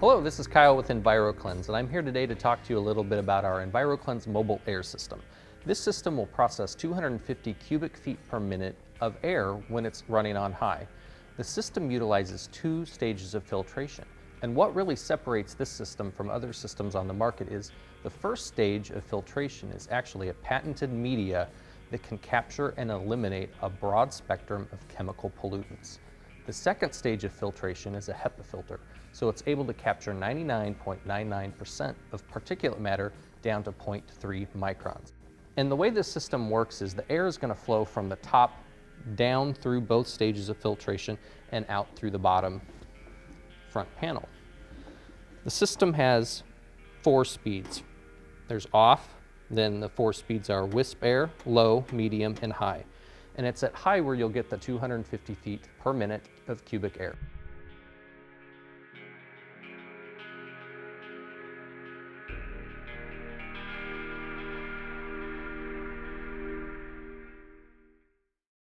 Hello, this is Kyle with EnviroKlenz, and I'm here today to talk to you a little bit about our EnviroKlenz mobile air system. This system will process 250 cubic feet per minute of air when it's running on high. The system utilizes two stages of filtration. And what really separates this system from other systems on the market is the first stage of filtration is actually a patented media that can capture and eliminate a broad spectrum of chemical pollutants. The second stage of filtration is a HEPA filter, so it's able to capture 99.99% of particulate matter down to 0.3 microns. And the way this system works is the air is going to flow from the top down through both stages of filtration and out through the bottom front panel. The system has four speeds. There's off, then the four speeds are whisper, low, medium, and high and it's at high where you'll get the 250 feet per minute of cubic air.